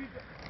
Jesus.